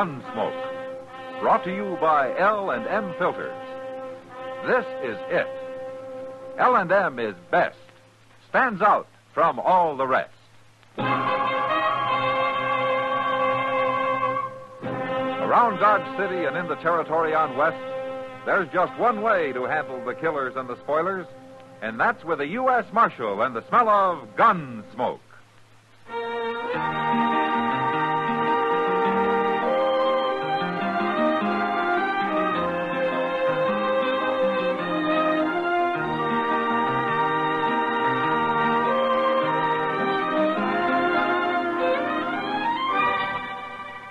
Gunsmoke. Brought to you by L&M Filters. This is it. L&M is best. Stands out from all the rest. Around Dodge City and in the territory on West, there's just one way to handle the killers and the spoilers, and that's with a U.S. Marshal and the smell of gun smoke.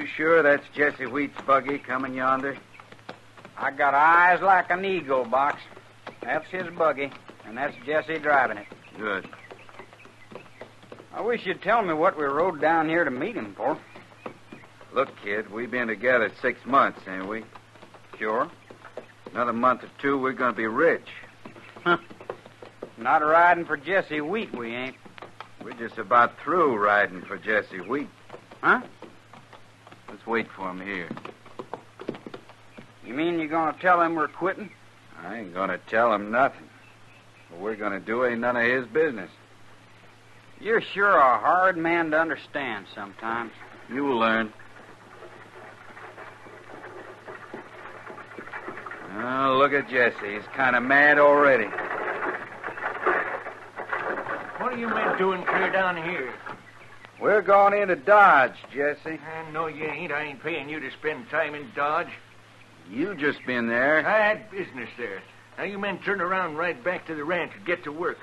You sure that's Jesse Wheat's buggy coming yonder? I got eyes like an eagle, Box. That's his buggy, and that's Jesse driving it. Good. I wish you'd tell me what we rode down here to meet him for. Look, kid, we've been together six months, ain't we? Sure. Another month or two, we're going to be rich. Huh? Not riding for Jesse Wheat, we ain't. We're just about through riding for Jesse Wheat. Huh? Let's wait for him here. You mean you're going to tell him we're quitting? I ain't going to tell him nothing. What we're going to do ain't none of his business. You're sure a hard man to understand sometimes. You'll learn. Oh, look at Jesse. He's kind of mad already. What are you men doing clear down here? We're going into Dodge, Jesse. I know you ain't. I ain't paying you to spend time in Dodge. You just been there. I had business there. Now you men turn around right back to the ranch and get to work.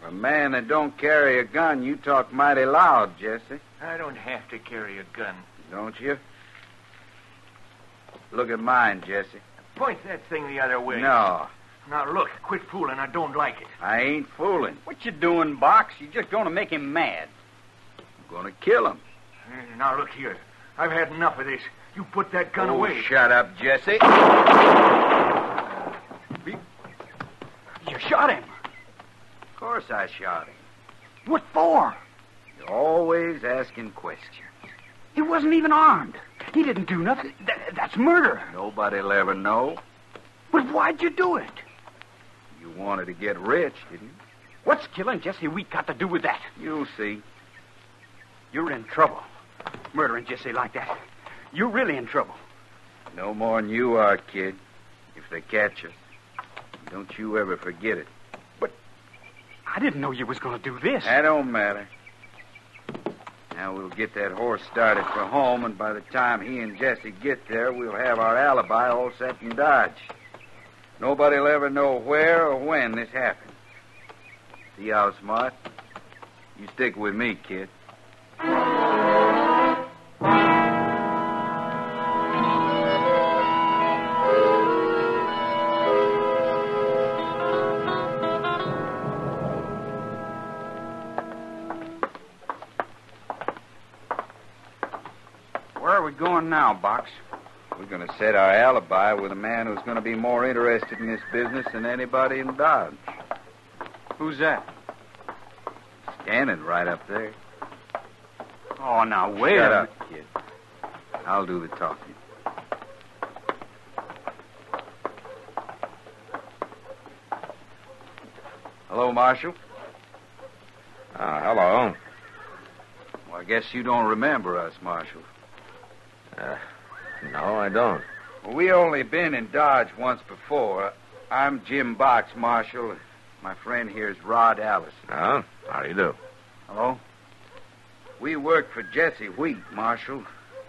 For a man that don't carry a gun, you talk mighty loud, Jesse. I don't have to carry a gun. Don't you? Look at mine, Jesse. Point that thing the other way. No, Now look, quit fooling. I don't like it. I ain't fooling. What you doing, Box? You're just going to make him mad. Going to kill him. Now look here. I've had enough of this. You put that gun oh, away. shut up, Jesse. You shot him. Of course I shot him. What for? You're always asking questions. He wasn't even armed. He didn't do nothing. Th- that's murder. Nobody'll ever know. But why'd you do it? You wanted to get rich, didn't you? What's killing Jesse Wheat got to do with that? You'll see. You're in trouble. Murdering Jesse like that. You're really in trouble. No more than you are, kid. If they catch us. Don't you ever forget it. But I didn't know you was going to do this. That don't matter. Now we'll get that horse started for home, and by the time he and Jesse get there, we'll have our alibi all set in Dodge. Nobody'll ever know where or when this happened. See how smart? You stick with me, kid. Where are we going now, Box? We're going to set our alibi with a man who's going to be more interested in this business than anybody in Dodge. Who's that? Standing right up there. Oh, now wait Shut a up, kid. I'll do the talking. Hello, Marshal. Uh, hello. Well, I guess you don't remember us, Marshal. Uh, no, I don't. Well, we only been in Dodge once before. I'm Jim Box, Marshal. My friend here's Rod Allison. Oh? How do you do? Hello? We work for Jesse Wheat, Marshal.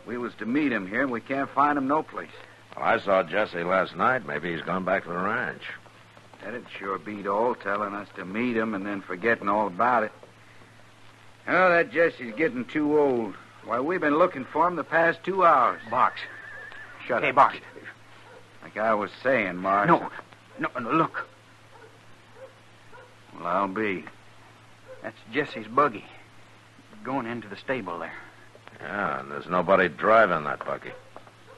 We was to meet him here, and we can't find him no place. Well, I saw Jesse last night. Maybe he's gone back to the ranch. That'd sure beat all, telling us to meet him and then forgetting all about it. Oh, that Jesse's getting too old. Why, we've been looking for him the past two hours. Box. Shut Hey, up. Hey, Box. Like I was saying, Marshal. No. No, no, look. Well, I'll be. That's Jesse's buggy. Going into the stable there. Yeah, and there's nobody driving that buggy.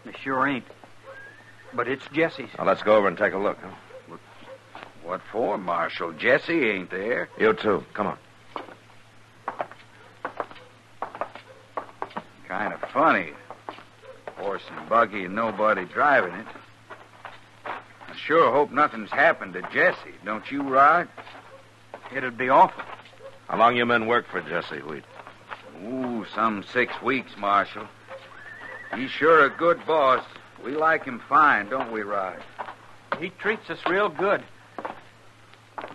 They sure ain't. But it's Jesse's. Now, let's go over and take a look. Huh? What for, Marshal? Jesse ain't there. You too. Come on. Kind of funny. Horse and buggy and nobody driving it. I sure hope nothing's happened to Jesse, don't you, Rod? It'd be awful. How long you men work for Jesse Wheat? Ooh, some six weeks, Marshal. He's sure a good boss. We like him fine, don't we, Rod? He treats us real good.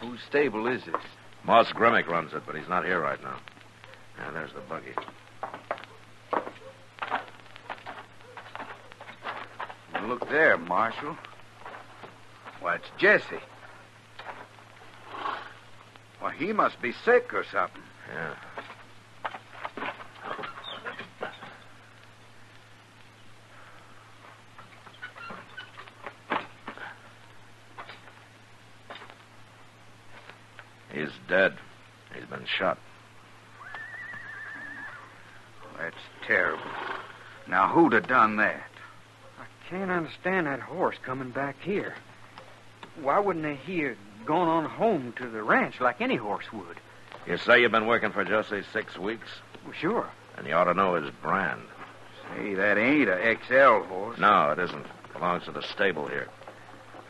Whose stable is this? Moss Grimmick runs it, but he's not here right now. Yeah, there's the buggy. Look there, Marshal. Why, it's Jesse. Why, he must be sick or something. Yeah. He's dead. He's been shot. That's terrible. Now, who'd have done that? I can't understand that horse coming back here. Why wouldn't he have gone on home to the ranch like any horse would? You say you've been working for Jesse six weeks, Well, sure. and you ought to know his brand. Say, that ain't a XL horse. No, it isn't. Belongs to the stable here.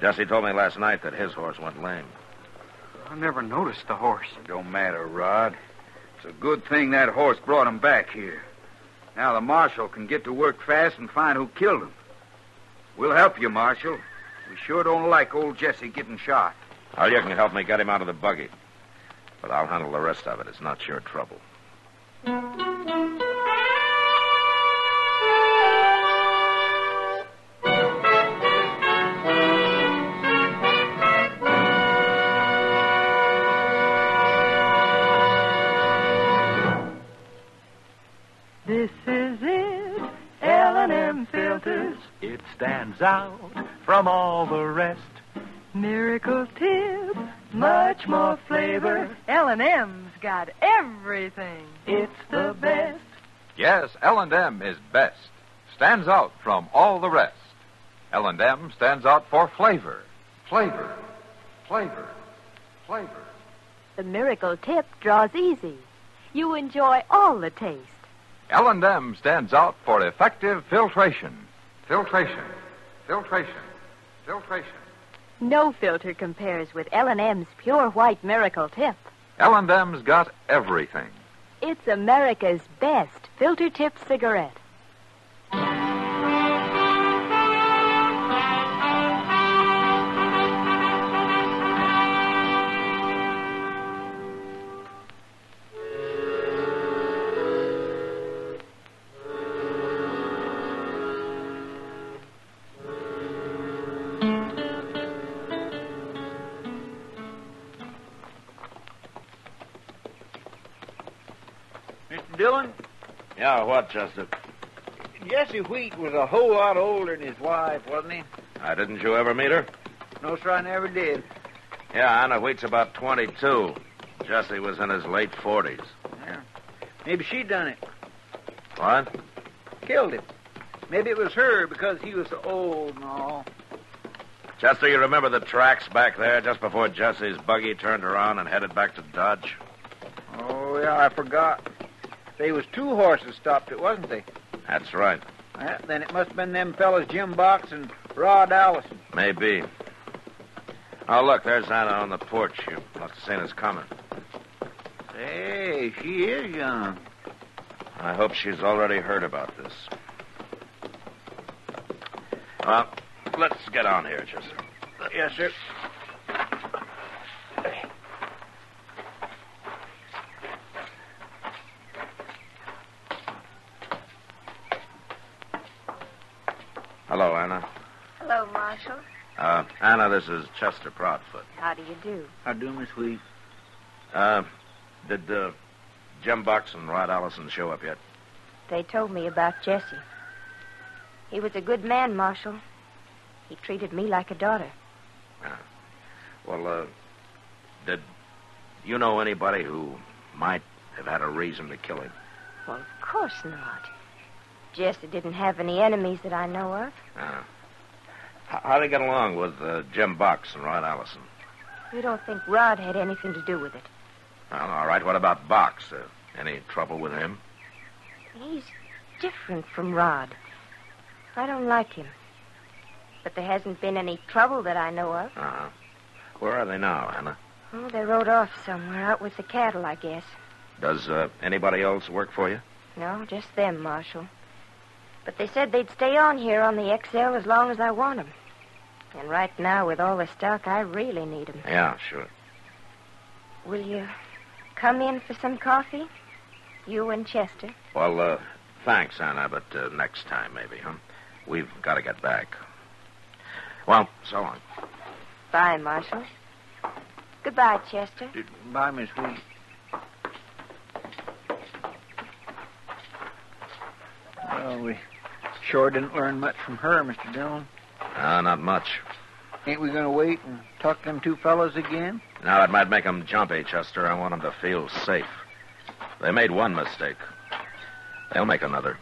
Jesse told me last night that his horse went lame. I never noticed the horse. It don't matter, Rod. It's a good thing that horse brought him back here. Now the marshal can get to work fast and find who killed him. We'll help you, Marshal. We sure don't like old Jesse getting shot. Well, you can help me get him out of the buggy. But I'll handle the rest of it. It's not your trouble. Is it, L&M filters. It stands out from all the rest. Miracle tip, much more flavor. L&M's got everything. It's the best. Yes, L&M is best. Stands out from all the rest. L&M stands out for flavor. Flavor. Flavor. Flavor. The miracle tip draws easy. You enjoy all the taste. L&M stands out for effective filtration. Filtration. Filtration. Filtration. No filter compares with L&M's pure white miracle tip. L&M's got everything. It's America's best filter tip cigarette. Dillon, Yeah, what, Chester? Jesse Wheat was a whole lot older than his wife, wasn't he? Uh, didn't you ever meet her? No, sir, I never did. Yeah, Anna Wheat's about 22. Jesse was in his late 40s. Yeah. Maybe she done it. What? Killed him. Maybe it was her because he was so old and all. Chester, you remember the tracks back there just before Jesse's buggy turned around and headed back to Dodge? Oh, yeah, I forgot. They was two horses stopped it, wasn't they? That's right. Uh, then it must have been them fellas, Jim Box and Rod Allison. Maybe. Oh, look, there's Anna on the porch. You must have seen us coming. Hey, she is young. I hope she's already heard about this. Well, let's get on here, Chester. Yes, sir. Hello, Anna. Hello, Marshal. Uh, Anna, this is Chester Proudfoot. How do you do? How do, Miss Wheat? Uh, did uh, Jim Box and Rod Allison show up yet? They told me about Jesse. He was a good man, Marshal. He treated me like a daughter. Well, uh, did you know anybody who might have had a reason to kill him? Well, of course not. Jesse didn't have any enemies that I know of. Uh, how how'd they get along with uh, Jim Box and Rod Allison? You don't think Rod had anything to do with it? Well, all right. What about Box? Uh, any trouble with him? He's different from Rod. I don't like him. But there hasn't been any trouble that I know of. Uh-huh. Where are they now, Anna? Oh, they rode off somewhere out with the cattle, I guess. Does uh, anybody else work for you? No, just them, Marshal. But they said they'd stay on here on the XL as long as I want 'em. And right now, with all the stock, I really need 'em. Yeah, sure. Will you come in for some coffee? You and Chester? Well, uh, thanks, Anna, but uh, next time maybe, huh? We've got to get back. Well, so long. Bye, Marshal. Goodbye, Chester. Bye, Miss Wheat. Well, we sure didn't learn much from her, Mr. Dillon. Uh, not much. Ain't we going to wait and talk them two fellows again? Now, it might make them jumpy, Chester. I want them to feel safe. They made one mistake. They'll make another.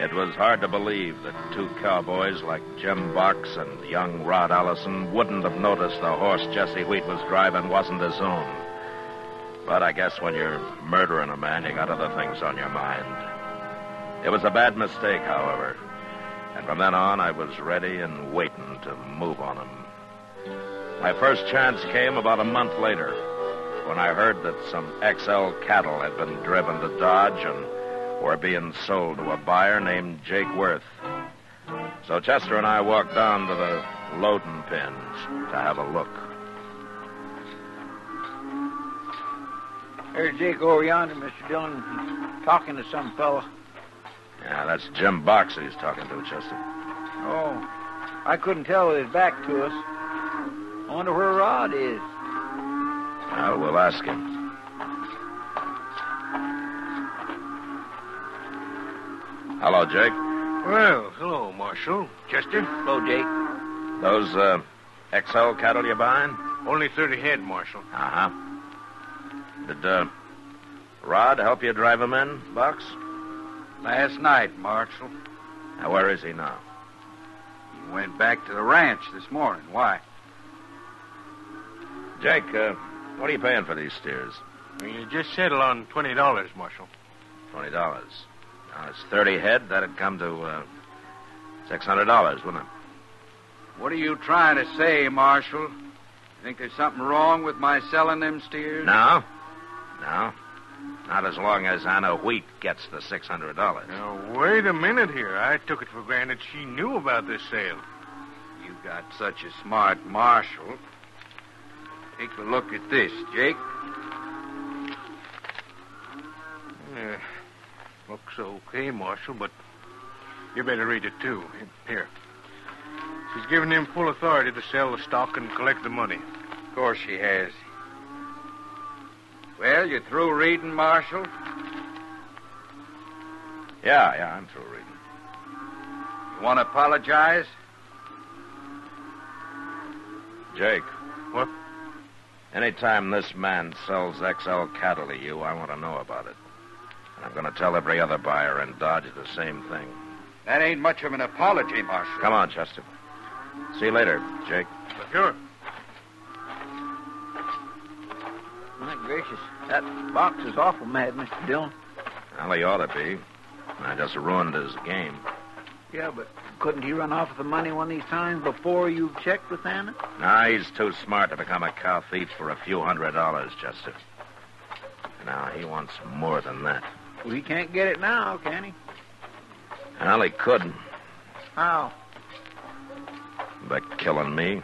It was hard to believe that two cowboys like Jim Box and young Rod Allison wouldn't have noticed the horse Jesse Wheat was driving wasn't his own. But I guess when you're murdering a man, you got other things on your mind. It was a bad mistake, however. And from then on, I was ready and waiting to move on him. My first chance came about a month later when I heard that some XL cattle had been driven to Dodge and were being sold to a buyer named Jake Worth. So Chester and I walked down to the loading pins to have a look. There's Jake over yonder, Mr. Dillon, talking to some fellow. Yeah, that's Jim Boxer he's talking to, Chester. Oh, I couldn't tell with his back to us. I wonder where Rod is. Well, we'll ask him. Hello, Jake. Well, hello, Marshal. Chester? Hello, Jake. Those uh, XL cattle you're buying? Only 30 head, Marshal. Uh huh. Did uh, Rod help you drive him in, Box? Last night, Marshal. Now, where is he now? He went back to the ranch this morning. Why? Jake, uh, what are you paying for these steers? Well, You just settled on $20, Marshal. Twenty dollars. Now it's thirty head. That'd come to uh, six hundred dollars, wouldn't it? What are you trying to say, Marshal? You think there's something wrong with my selling them steers? No, no, not as long as Anna Wheat gets the six hundred dollars. Now, wait a minute here. I took it for granted she knew about this sale. You got such a smart marshal. Take a look at this, Jake. Yeah, looks okay, Marshal, but you better read it, too. Here. She's given him full authority to sell the stock and collect the money. Of course she has. Well, you through reading, Marshal? Yeah, yeah, I'm through reading. You want to apologize? Jake. What? Anytime this man sells XL cattle to you, I want to know about it. And I'm going to tell every other buyer in Dodge the same thing. That ain't much of an apology, Marshal. Come on, Chester. See you later, Jake. Sure. My gracious, that Box is awful mad, Mr. Dillon. Well, he ought to be. I just ruined his game. Yeah, but couldn't he run off with the money one of these times before you've checked with Anna? Nah, he's too smart to become a cow thief for a few hundred dollars, Chester. Now, he wants more than that. Well, he can't get it now, can he? Well, he couldn't. How? by killing me.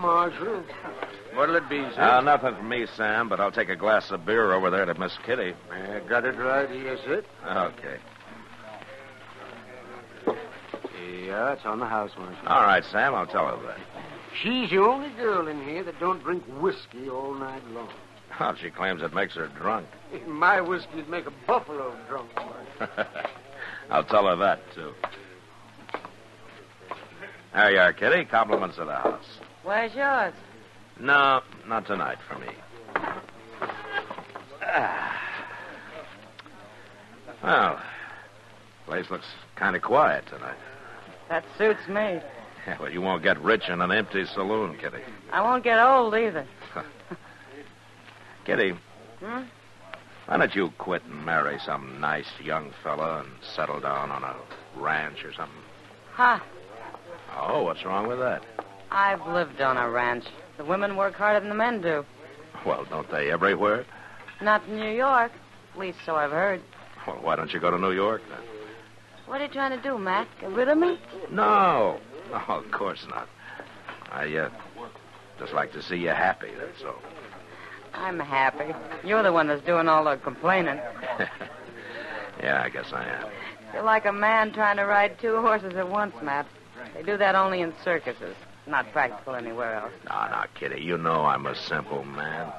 Marshal. What'll it be, sir? Uh, nothing for me, Sam, but I'll take a glass of beer over there to Miss Kitty. I got it right here, sir. Okay. Yeah, it's on the house, Marshal. All right, Sam, I'll tell her that. She's the only girl in here that don't drink whiskey all night long. Well, she claims it makes her drunk. My whiskey'd make a buffalo drunk. I'll tell her that, too. There you are, Kitty. Compliments of the house. Where's yours? No, not tonight for me. Ah. Well, place looks kind of quiet tonight. That suits me. Yeah, well, you won't get rich in an empty saloon, Kitty. I won't get old either. Kitty, Hmm? why don't you quit and marry some nice young fella and settle down on a ranch or something? Ha! Oh, what's wrong with that? I've lived on a ranch. The women work harder than the men do. Well, don't they everywhere? Not in New York. At least so I've heard. Well, why don't you go to New York then? What are you trying to do, Matt? Get rid of me? No. No, of course not. I, uh, just like to see you happy, that's all. I'm happy. You're the one that's doing all the complaining. yeah, I guess I am. You're like a man trying to ride two horses at once, Matt. They do that only in circuses. Not practical anywhere else. No, no, Kitty, you know I'm a simple man.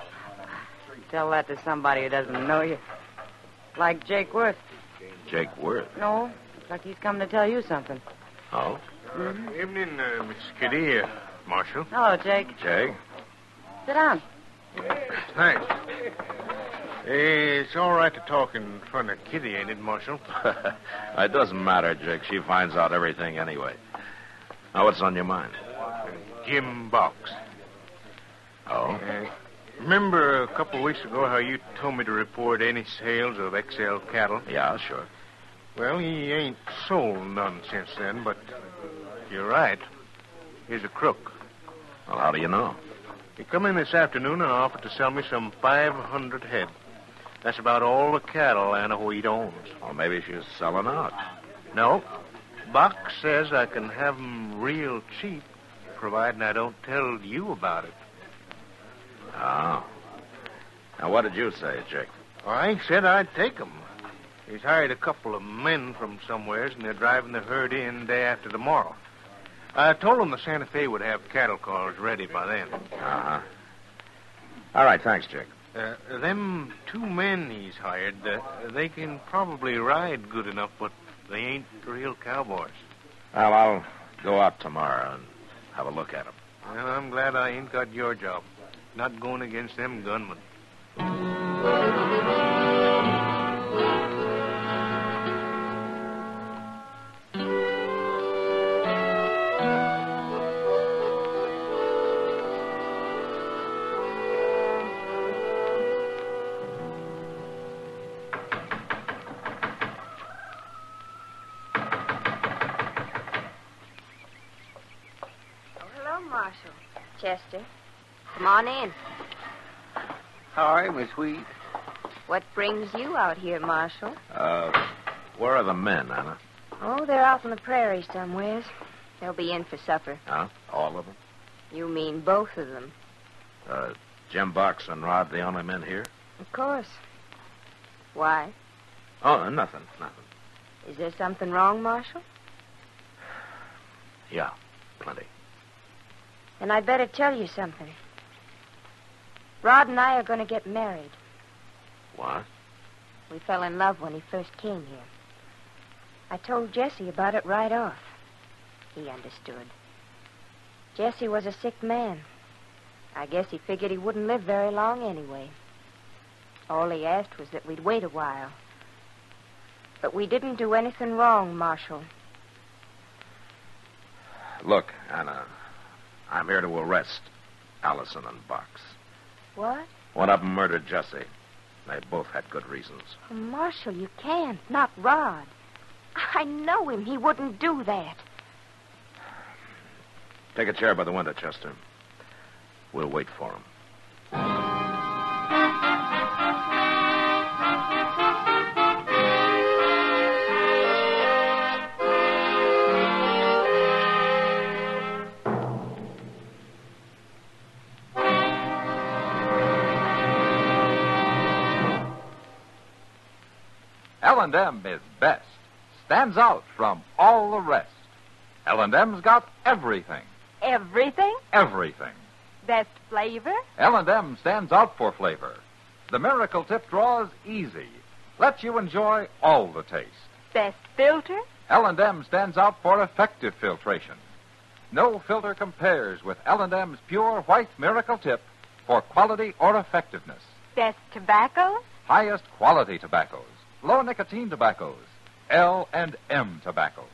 Tell that to somebody who doesn't know you. Like Jake Worth. Jake Worth. No, looks like he's come to tell you something. Oh? Mm-hmm. Evening, uh, Miss Kitty, uh, Marshal. Hello, Jake. Jake? Sit down. Thanks. It's all right to talk in front of Kitty, ain't it, Marshal? it doesn't matter, Jake. She finds out everything anyway. Now, what's on your mind? Jim Box. Oh? Uh, remember a couple of weeks ago how you told me to report any sales of XL cattle? Yeah, sure. Well, he ain't sold none since then, but you're right. He's a crook. Well, how do you know? He come in this afternoon and offered to sell me some 500 head. That's about all the cattle Anna Wheat owns. Well, maybe she's selling out. No. Box says I can have 'em real cheap, providing I don't tell you about it. Oh. Now, what did you say, Jake? I said I'd take 'em. He's hired a couple of men from somewheres, and they're driving the herd in day after tomorrow. I told them the Santa Fe would have cattle cars ready by then. Uh-huh. All right, thanks, Jake. Uh, them two men he's hired, uh, they can probably ride good enough, but they ain't real cowboys. Well, I'll go out tomorrow and have a look at them. Well, I'm glad I ain't got your job. Not going against them gunmen. Come on in. Hi, Miss Wheat. What brings you out here, Marshal? Uh, where are the men, Anna? Oh, they're out on the prairie somewheres. They'll be in for supper. Huh? All of them? You mean both of them? Uh, Jim Box and Rod the only men here? Of course. Why? Oh, nothing, nothing. Is there something wrong, Marshal? Yeah, plenty. Then I'd better tell you something. Rod and I are going to get married. What? We fell in love when he first came here. I told Jesse about it right off. He understood. Jesse was a sick man. I guess he figured he wouldn't live very long anyway. All he asked was that we'd wait a while. But we didn't do anything wrong, Marshal. Look, Anna, I'm here to arrest Allison and Box. What? One of them murdered Jesse. They both had good reasons. Oh, Marshal, you can't. Not Rod. I know him. He wouldn't do that. Take a chair by the window, Chester. We'll wait for him. L&M is best, stands out from all the rest. L&M's got everything, Everything? everything. Best flavor? L&M stands out for flavor. The Miracle Tip draws easy, lets you enjoy all the taste. Best filter? L&M stands out for effective filtration. No filter compares with L&M's pure white Miracle Tip for quality or effectiveness. Best tobacco? Highest quality tobaccos, low nicotine tobaccos, L and M tobaccos,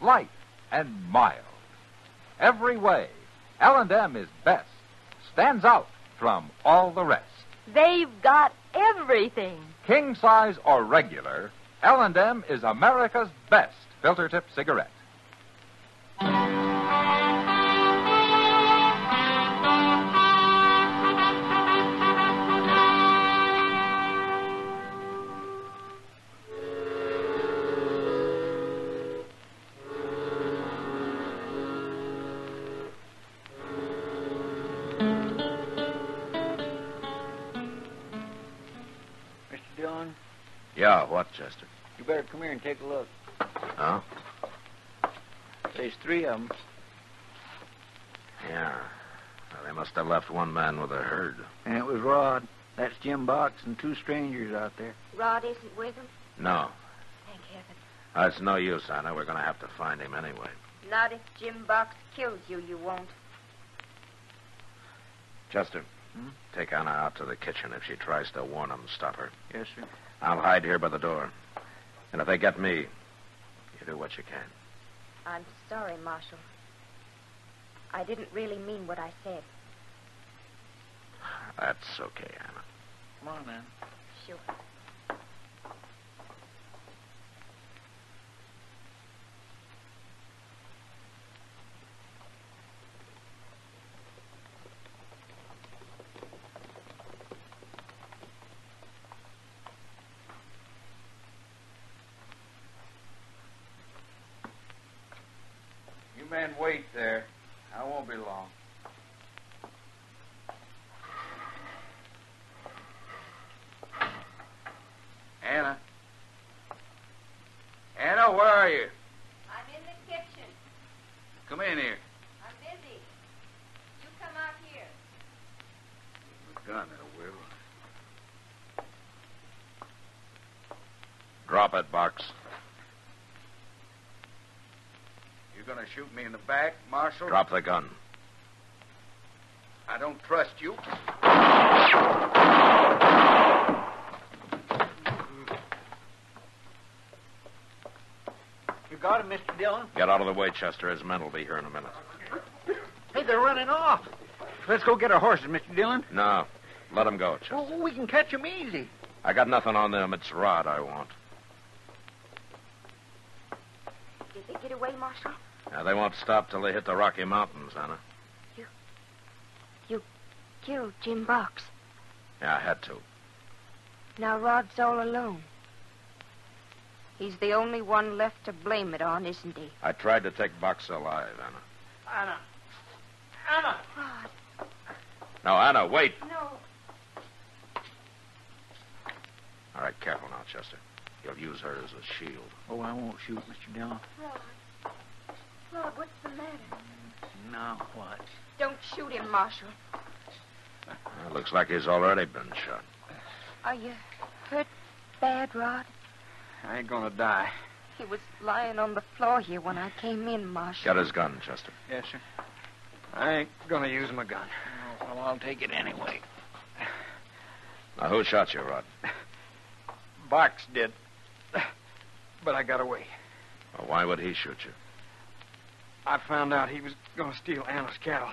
light and mild. Every way, L&M is best, stands out from all the rest. They've got everything. King size or regular, L&M is America's best filter tip cigarette. And take a look. Huh? There's three of them. Yeah. Well, they must have left one man with a herd. And it was Rod. That's Jim Box and two strangers out there. Rod isn't with them? No. Thank heaven. Uh, it's no use, Anna. We're going to have to find him anyway. Not if Jim Box kills you, you won't. Chester, take Anna out to the kitchen. If she tries to warn him, stop her. Yes, sir. I'll hide here by the door. And if they get me, you do what you can. I'm sorry, Marshal. I didn't really mean what I said. That's okay, Anna. Come on, man. Sure. You men wait there. I won't be long. Anna. Anna, where are you? I'm in the kitchen. Come in here. I'm busy. You come out here. The gun, there, Will. Drop it, Box. You're going to shoot me in the back, Marshal? Drop the gun. I don't trust you. You got him, Mr. Dillon? Get out of the way, Chester. His men will be here in a minute. Hey, they're running off. Let's go get our horses, Mr. Dillon. No. Let them go, Chester. Well, we can catch them easy. I got nothing on them. It's Rod I want. Did they get away, Marshal? Now, they won't stop till they hit the Rocky Mountains, Anna. You. You killed Jim Box. Yeah, I had to. Now Rod's all alone. He's the only one left to blame it on, isn't he? I tried to take Box alive, Anna. Anna. Anna. Rod, No, Anna, wait. no. All right, careful now, Chester. You'll use her as a shield. Oh, I won't shoot, Mr. Dillon. Rod. Rod, what's the matter? Now what? Don't shoot him, Marshal. Well, looks like he's already been shot. Are you hurt bad, Rod? I ain't gonna die. He was lying on the floor here when I came in, Marshal. Get his gun, Chester. Yes, sir. I ain't gonna use my gun. Oh, well, I'll take it anyway. Now, who shot you, Rod? Box did. But I got away. Well, why would he shoot you? I found out he was gonna steal Anna's cattle.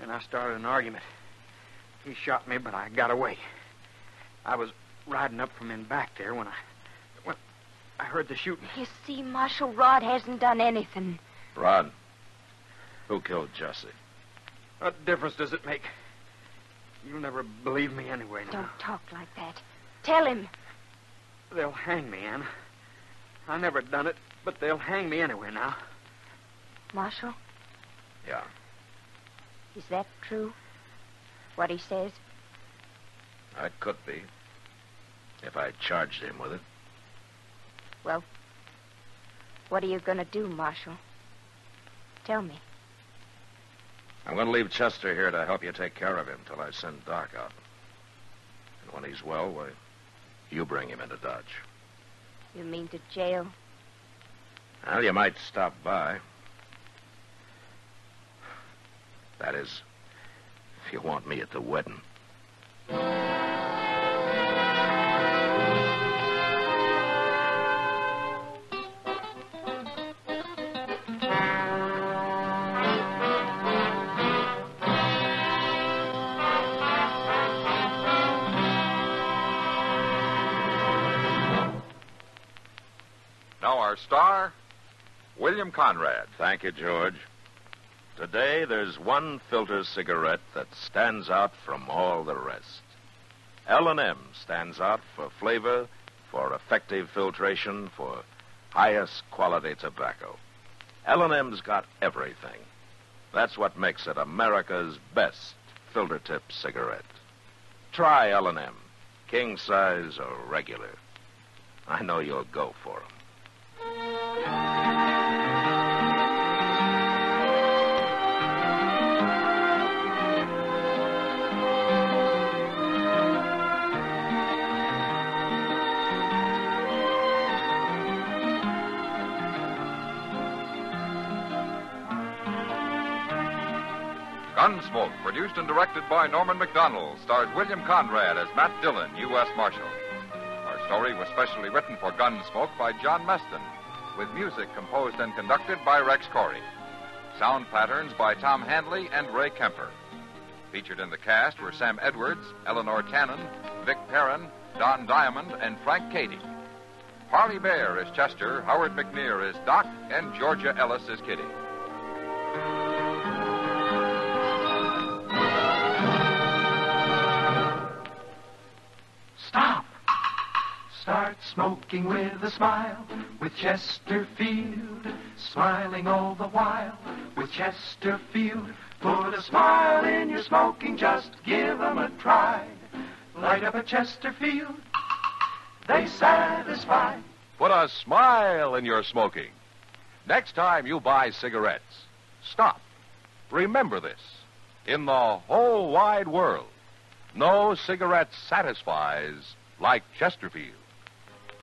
And I started an argument. He shot me, but I got away. I was riding up from in back there when I when I heard the shooting. You see, Marshal, Rod hasn't done anything. Rod, who killed Jesse? What difference does it make? You'll never believe me anyway now. Don't talk like that. Tell him. They'll hang me, Anna. I never done it, but they'll hang me anyway now. Marshal, Yeah. is that true? What he says? It could be. If I charged him with it. Well, what are you going to do, Marshal? Tell me. I'm going to leave Chester here to help you take care of him till I send Doc out. And when he's well, why, you bring him into Dodge. You mean to jail? Well, you might stop by. That is, if you want me at the wedding. Now our star, William Conrad. Thank you, George. Today, there's one filter cigarette that stands out from all the rest. L&M stands out for flavor, for effective filtration, for highest quality tobacco. L&M's got everything. That's what makes it America's best filter tip cigarette. Try L&M, king size or regular. I know you'll go for 'em. Produced and directed by Norman Macdonnell, stars William Conrad as Matt Dillon, U.S. Marshal. Our story was specially written for Gunsmoke by John Meston, with music composed and conducted by Rex Koury. Sound patterns by Tom Hanley and Ray Kemper. Featured in the cast were Sam Edwards, Eleanor Cannon, Vic Perrin, Don Diamond, and Frank Cady. Parley Baer is Chester, Howard McNear is Doc, and Georgia Ellis is Kitty. Smoking with a smile with Chesterfield. Smiling all the while with Chesterfield. Put a smile in your smoking, just give 'em a try. Light up a Chesterfield, they satisfy. Put a smile in your smoking. Next time you buy cigarettes, stop. Remember this. In the whole wide world, no cigarette satisfies like Chesterfield.